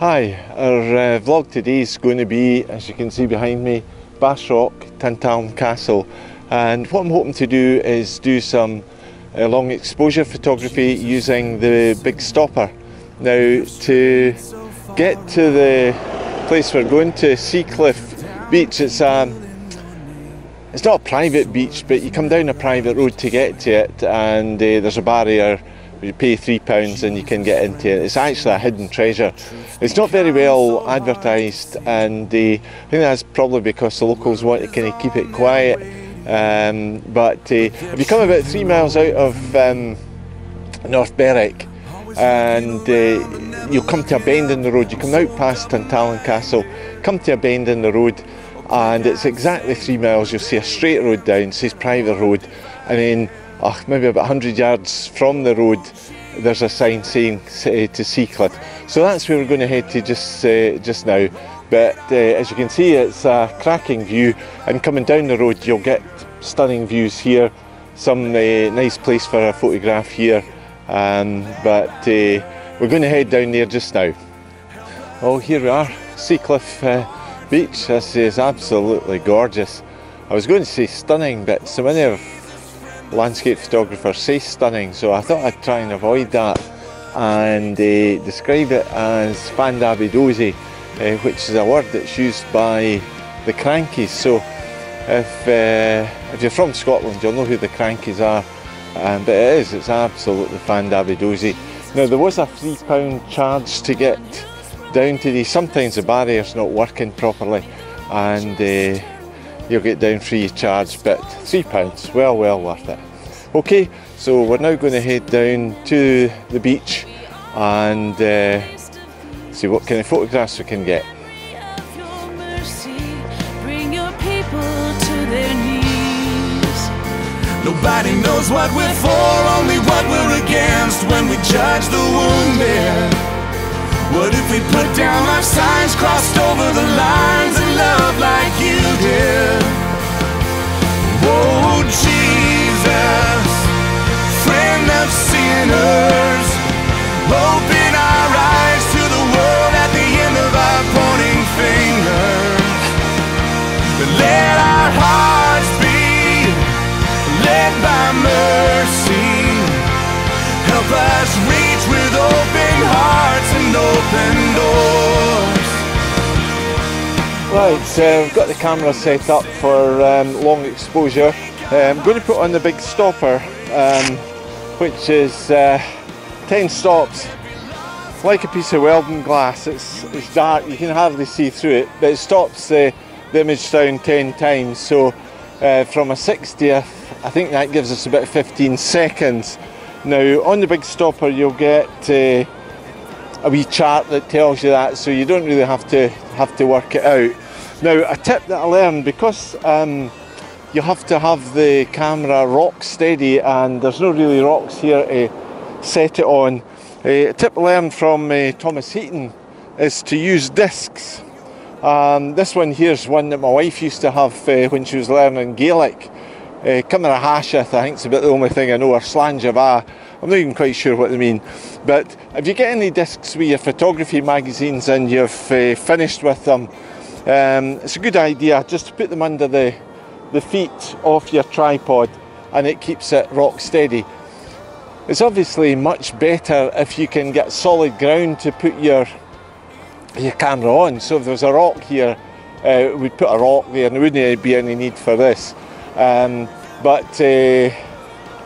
Hi, our uh, vlog today is going to be, as you can see behind me, Bassrock, Tantallon Castle. And what I'm hoping to do is do some uh, long exposure photography using the big stopper. Now, to get to the place we're going to, Seacliff Beach, it's um, it's not a private beach, but you come down a private road to get to it, and uh, there's a barrier you pay three pounds and you can get into it. It's actually a hidden treasure. It's not very well advertised, and uh, I think that's probably because the locals want to kind of keep it quiet. Um, but uh, if you come about three miles out of um, North Berwick, and uh, you'll come to a bend in the road. You come out past Tantallon Castle, come to a bend in the road, and it's exactly three miles. You'll see a straight road down, says private road, and then oh, maybe about 100 yards from the road, there's a sign saying uh, to Seacliff. So that's where we're going to head to just uh, just now. But uh, as you can see, it's a cracking view, and coming down the road, you'll get stunning views here. Some uh, nice place for a photograph here, um, but uh, we're going to head down there just now. Oh, here we are, Seacliff uh, Beach. This is absolutely gorgeous. I was going to say stunning, but so many of landscape photographer say stunning, so I thought I'd try and avoid that and uh, describe it as fandabidozi, uh, which is a word that's used by the Krankies. So if, uh, if you're from Scotland, you'll know who the Krankies are, um, but it is, it's absolutely fandabidozi. Now there was a £3 charge to get down to these, sometimes the barrier's not working properly and uh, you'll get down free charge, but £3, well, well worth it. Okay, so we're now going to head down to the beach and uh, see what kind of photographs we can get. Nobody knows what we're for, only what we're against when we judge the wounded. What if we put down our signs, crossed over the lines, and with open hearts and open doors. Right, so we've got the camera set up for um, long exposure. Uh, I'm going to put on the big stopper, um, which is uh, 10 stops. Like a piece of welding glass, it's, it's dark, you can hardly see through it, but it stops uh, the image down 10 times. So uh, from a 60th, I think that gives us about 15 seconds. Now on the big stopper you'll get uh, a wee chart that tells you that so you don't really have to have to work it out. Now a tip that I learned because um, you have to have the camera rock steady and there's no really rocks here to set it on. Uh, a tip learned from uh, Thomas Heaton is to use discs. Um, this one here is one that my wife used to have uh, when she was learning Gaelic. Uh, Cymra Hasheth, I think it's about the only thing I know, or Slàinte mhath. I'm not even quite sure what they mean. But if you get any discs with your photography magazines and you've uh, finished with them, um, it's a good idea just to put them under the, the feet of your tripod and it keeps it rock steady. It's obviously much better if you can get solid ground to put your your camera on. So if there's a rock here, uh, we'd put a rock there and there wouldn't be any need for this. Um, but uh,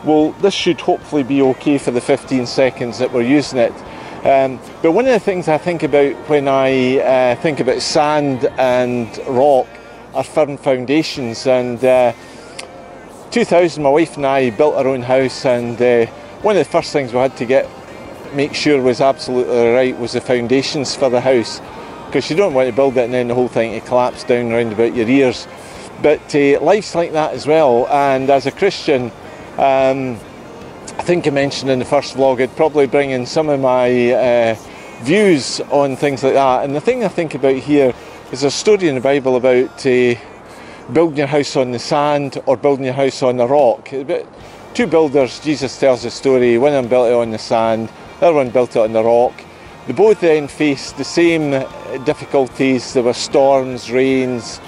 well, this should hopefully be okay for the 15 seconds that we're using it. Um, but one of the things I think about when I uh, think about sand and rock are firm foundations. And uh, 2000, my wife and I built our own house, and uh, one of the first things we had to get make sure was absolutely right was the foundations for the house, because you don't want to build it and then the whole thing to collapse down around about your ears. But uh, life's like that as well, and as a Christian, um, I think I mentioned in the first vlog I'd probably bring in some of my uh, views on things like that. And the thing I think about here is a story in the Bible about uh, building your house on the sand or building your house on the rock. About two builders, Jesus tells a story, one of them built it on the sand, the other one built it on the rock. they both then faced the same difficulties. There were storms, rains,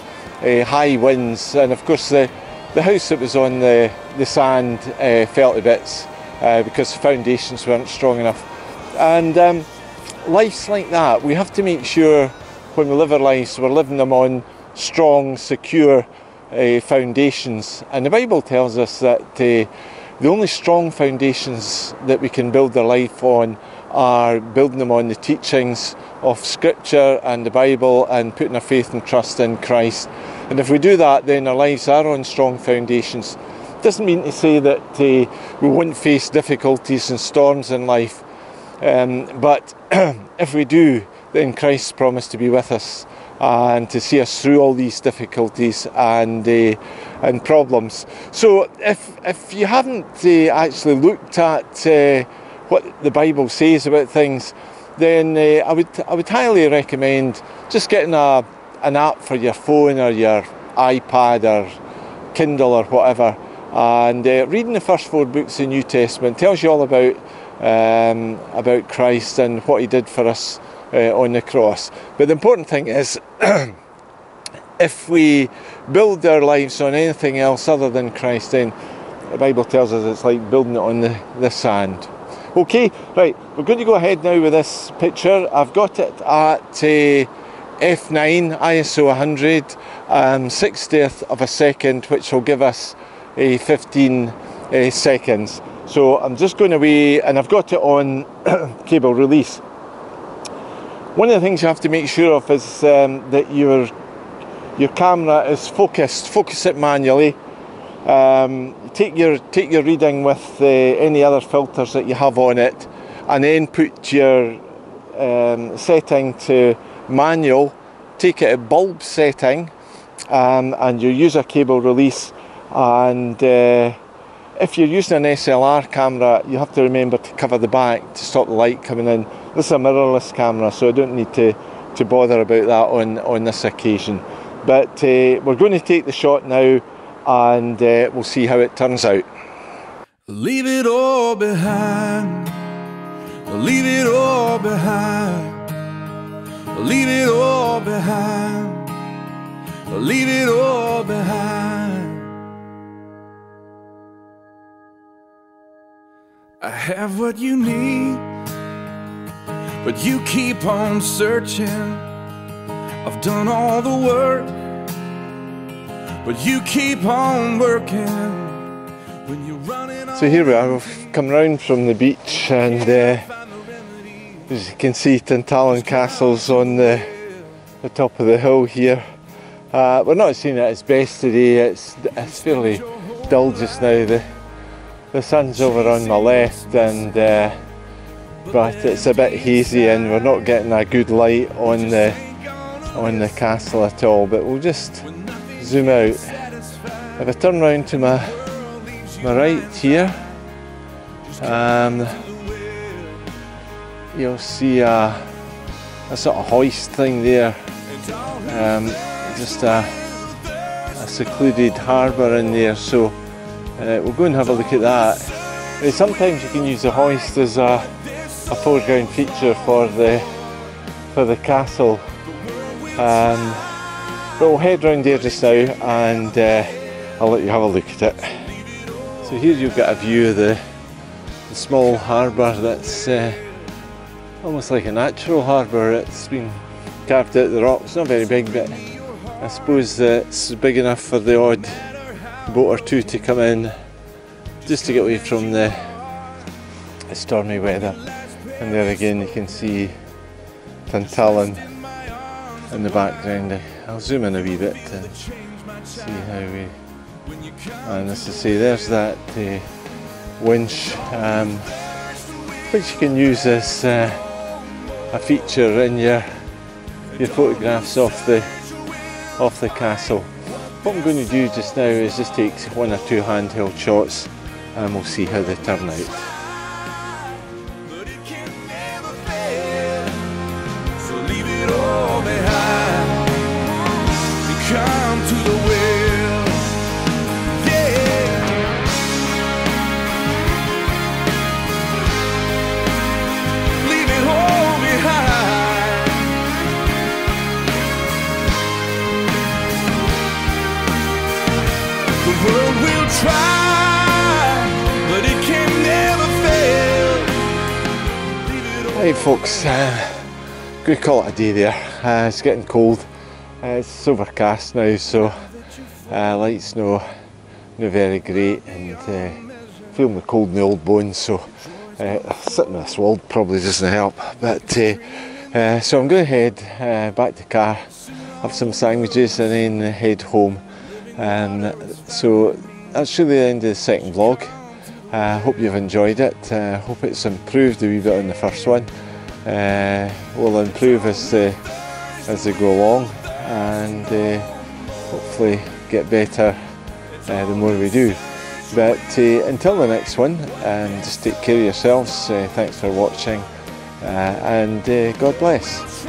uh, high winds, and of course the, the house that was on the, the sand uh, fell to bits uh, because the foundations weren't strong enough. And um, life's like that. We have to make sure when we live our lives, we're living them on strong, secure uh, foundations. And the Bible tells us that uh, the only strong foundations that we can build our life on are building them on the teachings of Scripture and the Bible and putting our faith and trust in Christ. And if we do that, then our lives are on strong foundations. Doesn't mean to say that uh, we won't face difficulties and storms in life, um, but if we do, then Christ's promised to be with us and to see us through all these difficulties and uh, and problems. So if if you haven't uh, actually looked at uh, what the Bible says about things, then I would I would highly recommend just getting a an app for your phone or your iPad or Kindle or whatever, and uh, reading the first four books of the New Testament tells you all about um, about Christ and what He did for us uh, on the cross. But the important thing is. if we build our lives on anything else other than Christ, then the Bible tells us it's like building it on the, the sand. Okay, right, we're going to go ahead now with this picture. I've got it at uh, f9 ISO 100, um, 60th of a second, which will give us uh, 15 uh, seconds. So I'm just going away, and I've got it on cable release. One of the things you have to make sure of is um, that your your camera is focused. Focus it manually. Um, take your take your reading with uh, any other filters that you have on it, and then put your um, setting to manual. Take it at bulb setting, um, and use a cable release. And uh, if you're using an SLR camera, you have to remember to cover the back to stop the light coming in. This is a mirrorless camera, so I don't need to to bother about that on on this occasion. But uh, we're going to take the shot now and uh, we'll see how it turns out. Leave it all behind. Leave it all behind. Leave it all behind. Leave it all behind. I have what you need, but you keep on searching. I've done all the work, but you keep on working. So here we are, we've come round from the beach and uh, as you can see Tantallon Castle's on the, the top of the hill here. Uh, we're not seeing it its best today, it's, it's fairly dull just now. The, the sun's over on my left and uh, but it's a bit hazy and we're not getting a good light on the on the castle at all but we'll just zoom out if I turn round to my my right here um, you'll see a, a sort of hoist thing there. Um, just a, a secluded harbour in there so uh, we'll go and have a look at that. Uh, sometimes you can use the hoist as a, a foreground feature for the for the castle. Um, but we'll head round there just now and uh, I'll let you have a look at it. So here you've got a view of the, the small harbour that's uh, almost like a natural harbour. It's been carved out of the rocks, not very big but I suppose it's big enough for the odd boat or two to come in just to get away from the, stormy weather. And there again you can see Tantallon in the background. I'll zoom in a wee bit and see how we. And as I say, there's that uh, winch, um, which you can use as uh, a feature in your your photographs of the of the castle. What I'm going to do just now is just take one or two handheld shots, and we'll see how they turn out. Hey folks, uh, good call it a day there. Uh, it's getting cold. Uh, it's overcast now, so uh, light's no, no very great, and uh, feeling the cold in the old bones. So uh, sitting in this world probably doesn't help. But uh, uh, so I'm going to head back to car, have some sandwiches, and then head home. And so that's really the end of the second vlog. I hope you've enjoyed it. I hope it's improved a wee bit on the first one. Uh, will improve as uh, as they go along, and uh, hopefully get better uh, the more we do. But uh, until the next one, and just take care of yourselves. Uh, thanks for watching, uh, and uh, God bless.